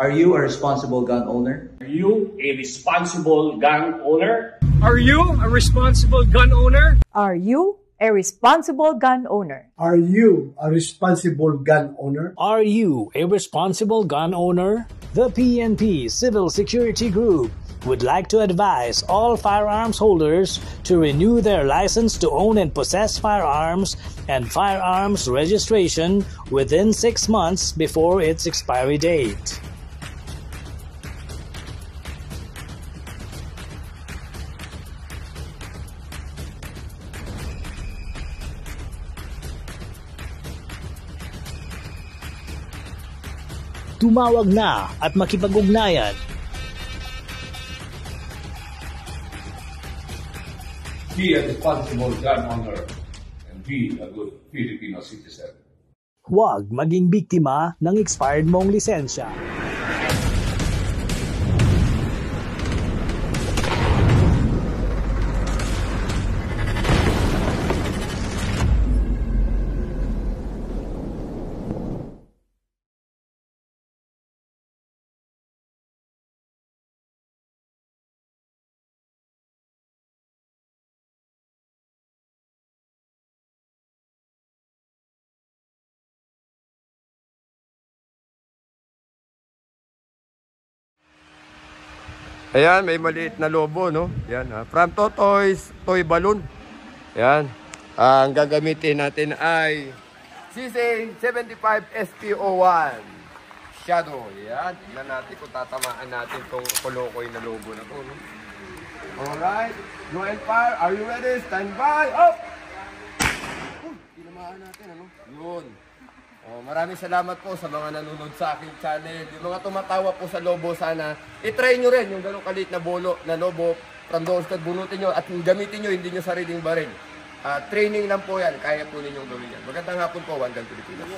Are you a responsible gun owner? Are you a responsible gun owner? Are you a responsible gun owner? Are you a responsible gun owner? Are you a responsible gun owner? Are you a responsible gun owner? The PNP Civil Security Group would like to advise all firearms holders to renew their license to own and possess firearms and firearms registration within six months before its expiry date. Tumawag na at makipag-ugnayan Be a responsible gun owner and be a good Filipino citizen. Huwag maging biktima ng expired mong lisensya. Ayan, may maliit na lobo, no? Yan, ha? From Totoys Toy Balloon. Yan. Ang gagamitin natin ay CC75 SPO1 Shadow. Yan. Tingnan natin kung tatamaan natin itong kolokoy na lobo na to, no? Alright. Noel Fire, are you ready? Stand by. Up! Uh, tinamaan natin, ano? Yun. Oh, maraming salamat po sa mga nanonood sa aking channel. Yung mga tumatawa po sa lobo, sana itry nyo rin yung ganong kalit na bolo na lobo from that bunutin nyo at gamitin nyo, hindi nyo sariling baril. Ah, training lang po yan, kaya po ninyong gawin yan. Magandang hapon po, Gun Pilipinas.